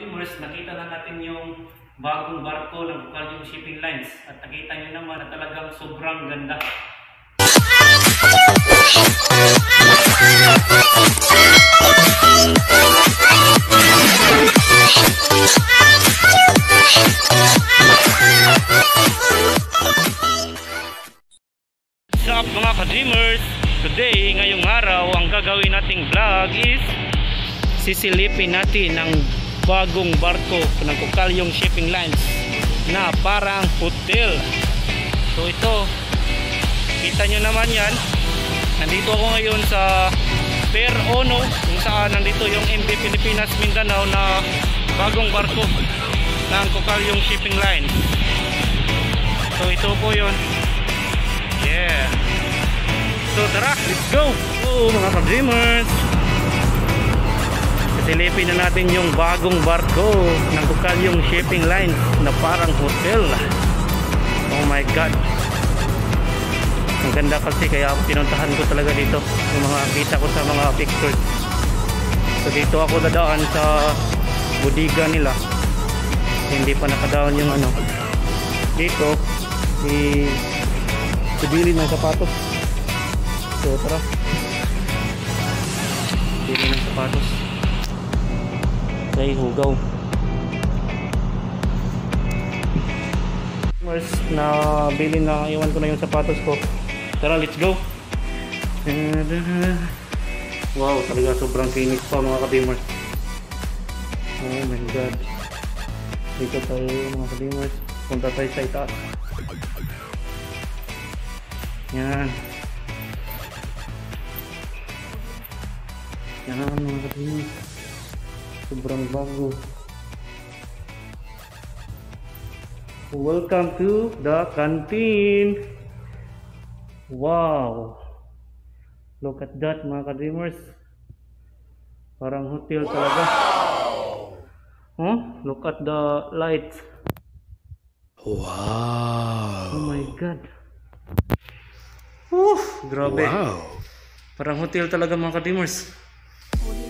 Timers, nakita na natin yung bagong barko ng Bukalyong Shipping Lines at nakita nyo naman na talagang sobrang ganda. What's mga ka-dreamers? Today, ngayong araw, ang gagawin nating vlog is sisilipin natin ang bagong barko ng Kukalyong Shipping Lines na parang hotel. So ito, kita nyo naman yan. Nandito ako ngayon sa Pier Ono kung saan nandito yung MV Pilipinas Mindanao na bagong barko ng Kukalyong Shipping Line. So ito po yun. Yeah. So tara, let's go! So mga ka-dreamers, Silipin na natin yung bagong barko ng Bukalyong Shipping Lines na parang hotel. Oh my God. Ang ganda kasi kaya pinuntahan ko talaga dito. Yung mga kita ko sa mga pictures. So dito ako dadaan sa budiga nila. Hindi pa nakadaan yung ano. Dito, i Ibili ng sapatos. So tara. Ibili ng sapatos kay Hugaw. First na bili na iwan ko na yung sapatos ko. Tara, let's go. Wow, talaga sobrang kinis pa mga kadimers. Oh my god. Dito tayo mga kadimers. Punta tayo sa itaas. Yan. Yan mga kadimers sobrang bago welcome to the canteen wow look at that mga ka-dreamers parang hotel talaga huh? look at the lights Wow. oh my god Woo, grabe Wow. Parang hotel talaga mga ka-dreamers.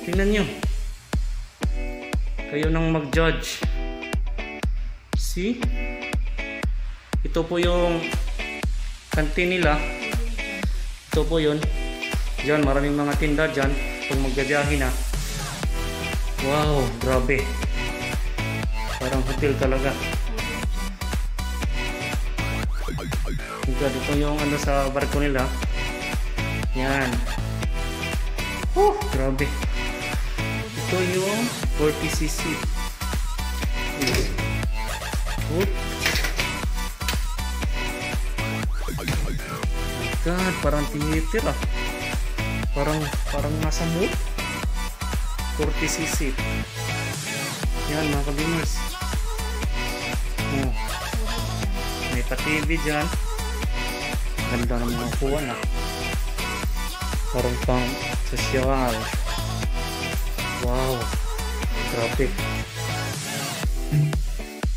Tingnan nyo. Kayo nang mag-judge. See? Ito po yung kantin nila. Ito po yun. Diyan, maraming mga tinda dyan. Pag magbabiyahe na. Wow, grabe. Parang hotel talaga. Ito, dito yung ano sa barko nila. Yan. Oh, grabe. Ito yung 40cc. Oh. My God, parang theater ah. Parang, parang nasa mood. 40cc. Yan mga kabimers. Oh. May pa-TV dyan. Ganda ng mga kuwan ah. Parang pang sosyal. Wow. Grabe.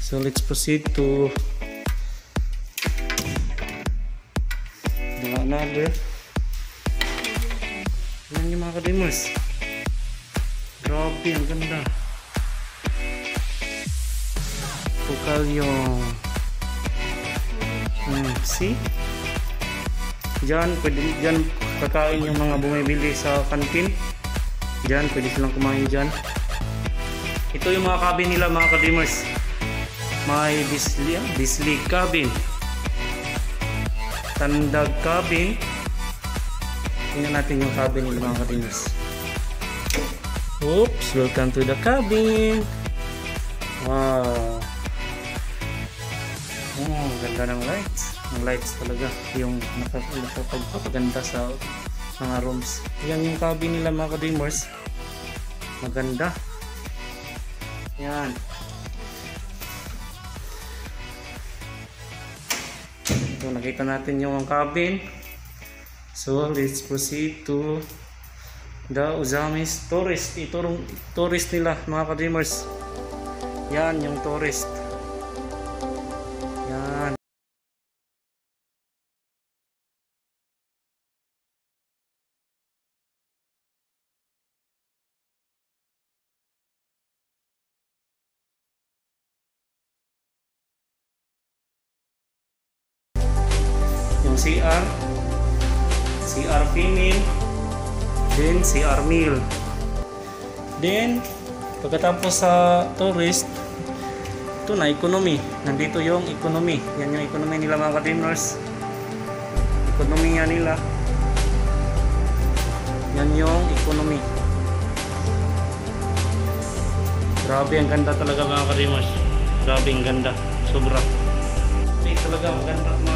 So let's proceed to the another. Yan yung mga kadimers. Grabe, ang ganda. Bukal yung hmm, see? Diyan, pwede, diyan kakain yung mga bumibili sa kantin. Diyan, pwede silang kumain diyan. Ito yung mga cabin nila mga kadimers. May disli, ah, disli cabin. Tandag cabin. Tingnan natin yung cabin nila mga kadimers. Oops, welcome to the cabin. Wow. Oh, ganda ng lights. Ang lights talaga yung nakapagpapaganda sa mga rooms. Yan yung cabin nila mga kadimers. Maganda. Yan. So, nakita natin yung cabin. So, let's proceed to the Uzamis tourist. Ito tourist nila mga kadimers. Yan yung tourist. CR, CR female, then CR male. Then, pagkatapos sa tourist, ito na, economy. Nandito yung economy. Yan yung economy nila mga ka-dreamers. Economy yan nila. Yan yung economy. Grabe, ang ganda talaga mga ka-dreamers. Grabe, ang ganda. Sobra. Hindi talaga, maganda mga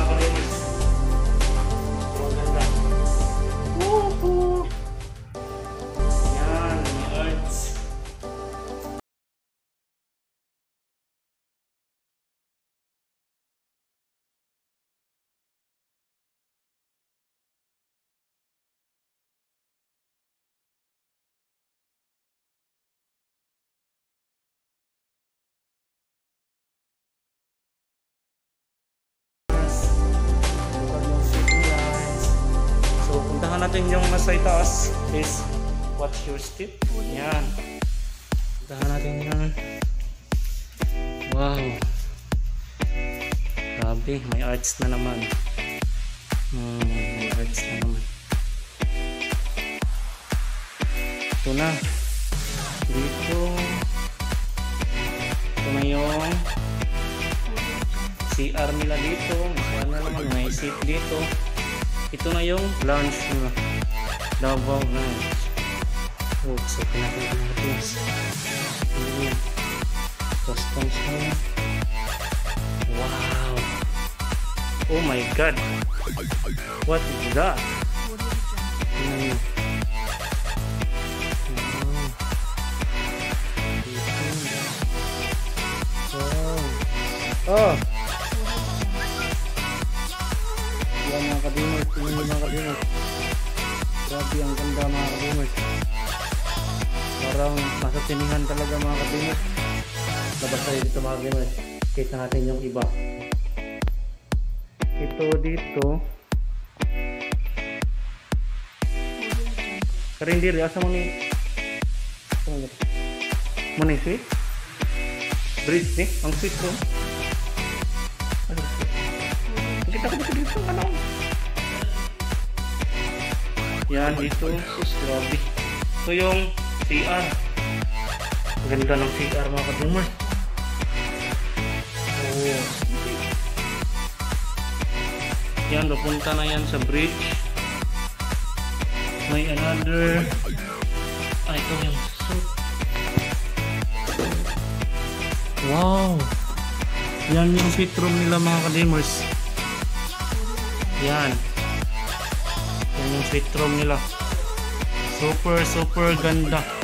nasa itaas is watch your step. Yan. Puntahan natin yan. Wow. Grabe, may arts na naman. Hmm, may arts na naman. Ito na. Dito. Ito na yung CR nila dito. Ano naman, may seat dito. Ito na yung lunch nila. Davao lunch. Oh, so pinakita natin. Ayan. Wow. Oh my God. What is that? Niyo. Oh. Talaga mga kadimers. Labas tayo dito mga kadimers. Kita natin yung iba. Ito dito. Karindiri, asa mo ni... Mo ni sweet? Bridge ni? Ang sweet ko. Sweet? Kita ko dito, ano? Yan, dito. Sus, grabe. Ito yung CR. Ganda ng CR mga kadumers. Oh. Yan, papunta na yan sa bridge. May another... Ah, ito yung suit. Wow! Yan yung sweet room nila mga kadimers. Yan. Yan yung sweet room nila. Super, super ganda.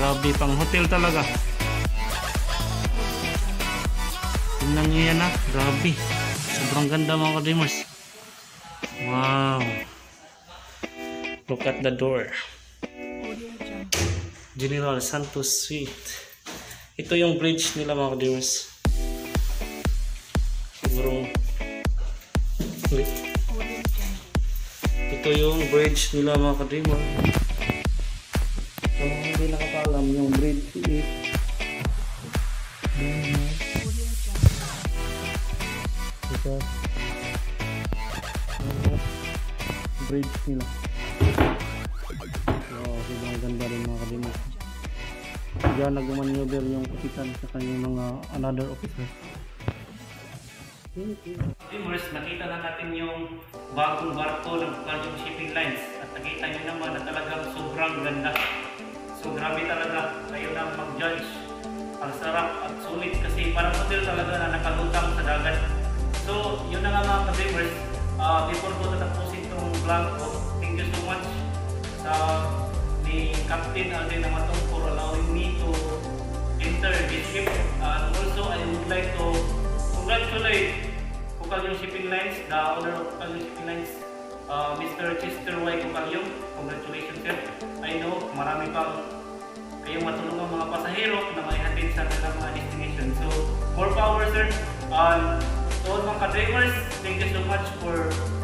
Grabe, pang hotel talaga. Tingnan nyo yan ah. Grabe. Sobrang ganda mga kadimers. Wow. Look at the door. General Santos Suite. Ito yung bridge nila mga kadimers. Siguro ito yung bridge nila mga kadreamer. Bridge nila. Wow, sobrang ganda rin mga kadreamer. Diyan nag-maneuver yung kapitan sa kanyang mga another officer. Viewers, nakita na natin yung bagong barko ng Kalyong Shipping Lines at nakita nyo naman na talagang sobrang ganda. So grabe talaga, kayo na mag-judge. Ang sarap at sulit kasi parang hotel talaga na nakalutang sa dagat. So yun na nga mga ka-viewers, uh, before ko tatapusin vlog ko, thank you so much sa ni Captain Alden Amatong for allowing me to enter this ship. And also I would like to congratulate Kukalyong Shipping Lines, the owner of Kukalyong Shipping Lines, uh, Mr. Chester Y. Kukalyong. Congratulations sir. I know marami pang kayong matulungan mga pasahero na maihatid sa kanilang mga destination. So, more power sir. And to all mga ka-drivers, thank you so much for the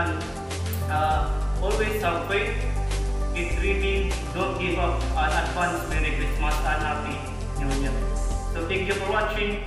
and uh, always have faith, keep dreaming, don't give up, and advance Merry Christmas and Happy New Year. So thank you for watching.